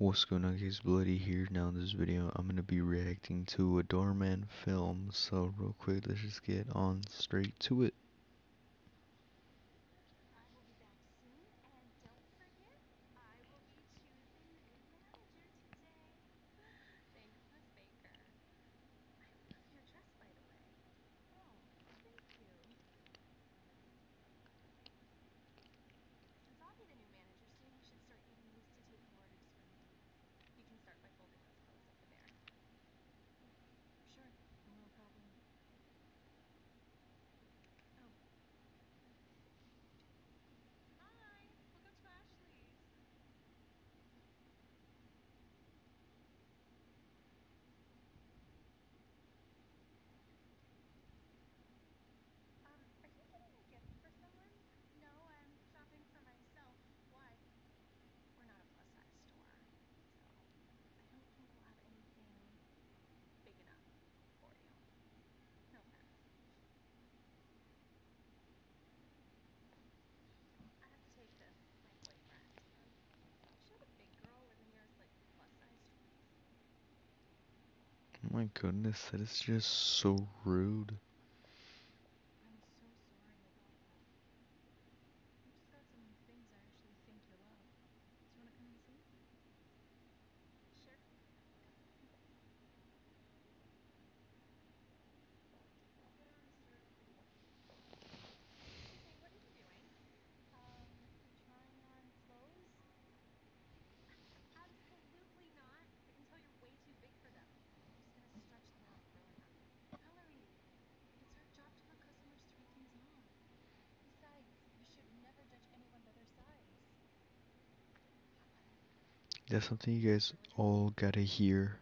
What's going on guys, Bloody here. Now in this video I'm going to be reacting to a Dhar Mann film. So real quick, let's just get on straight to it. My goodness, that is just so rude. That's something you guys all gotta hear.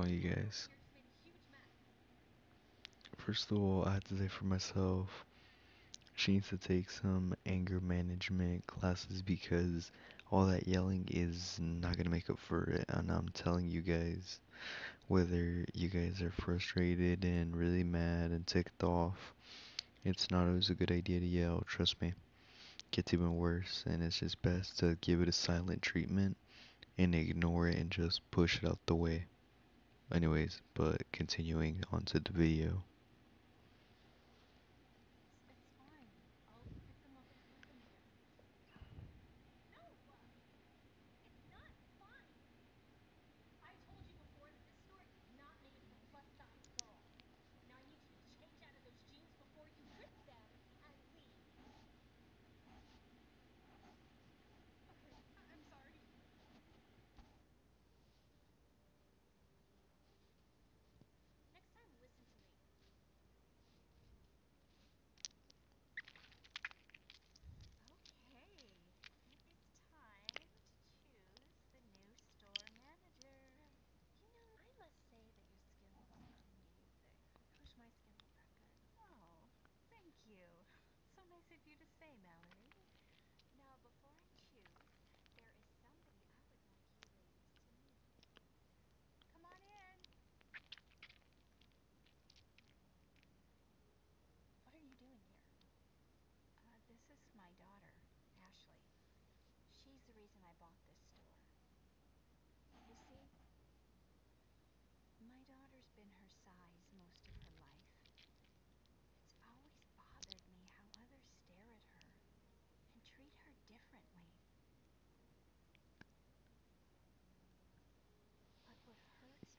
On, you guys. First of all, I have to say for myself, she needs to take some anger management classes because all that yelling is not gonna make up for it. And I'm telling you guys, whether you guys are frustrated and really mad and ticked off, it's not always a good idea to yell. Trust me, it gets even worse, and it's just best to give it a silent treatment and ignore it and just push it out the way. Anyways, but continuing on to the video.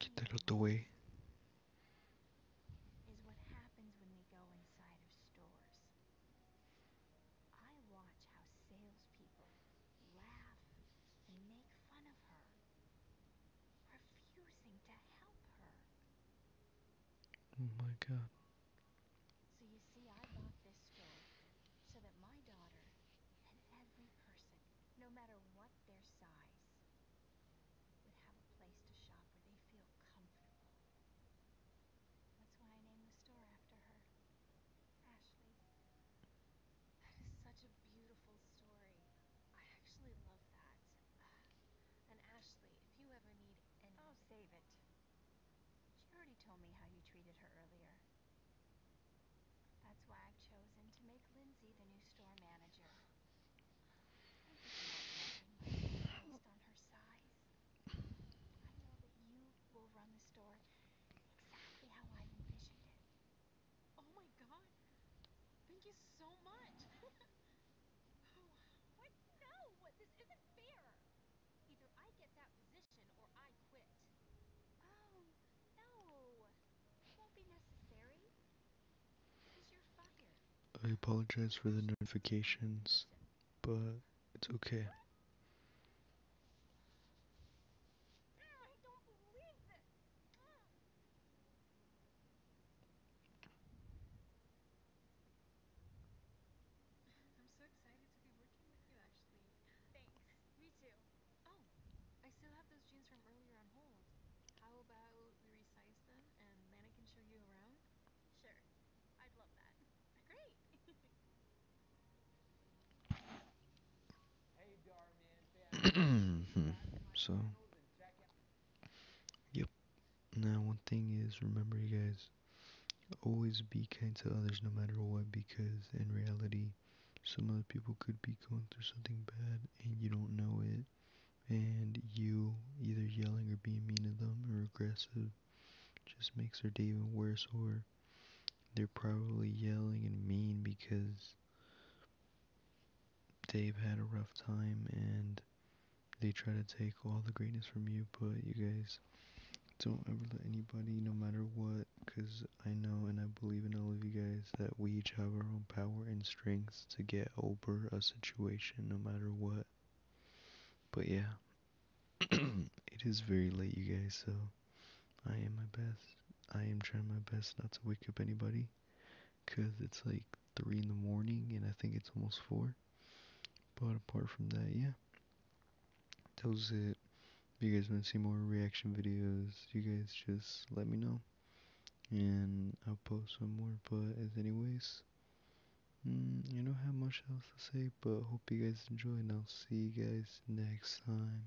Get that out the way. Is what happens when we go inside of stores. I watch how salespeople laugh and make fun of her, refusing to help her. Oh my god. So you see, I bought this store so that my daughter and every person, no matter what their size, would have a place to shop where they feel comfortable. That's why I named the store after her, Ashley. That is such a beautiful story. I actually love that. And Ashley, if you ever need any. Oh, save it. She already told me how you treated her earlier. That's why I've chosen to make Lindsay the new store manager. I based on her size. I know that you will run the store exactly how I've envisioned it. Oh my god. Thank you so much. oh, What? No! This isn't fair! either I get that position or I quit. Oh, no! It won't be necessary. Because you're fired. I apologize for the notifications, but it's okay. I don't believe this! I'm so excited to be working with you, Ashley. Thanks. Me too. Oh, I still have those jeans from earlier on hold. How about we resize them and Lana can show you around? Sure. I'd love that. Great. Hey, Dhar Mann fam. so, yep. Now, one thing is, remember, you guys, always be kind to others no matter what, because in reality, some other people could be going through something bad and you don't know it. And you either yelling or being mean to them or aggressive just makes their day even worse, or they're probably yelling and mean because they've had a rough time and they try to take all the greatness from you, but you guys don't ever let anybody, no matter what, because I know and I believe in all of you guys that we each have our own power and strengths to get over a situation, no matter what. But yeah, it is very late, you guys, so I am my best. I am trying my best not to wake up anybody, because it's like 3 in the morning and I think it's almost 4. But apart from that, yeah. That was it. If you guys want to see more reaction videos, you guys just let me know. And I'll post some more. But as anyways, mm, I don't have much else to say, but hope you guys enjoy and I'll see you guys next time.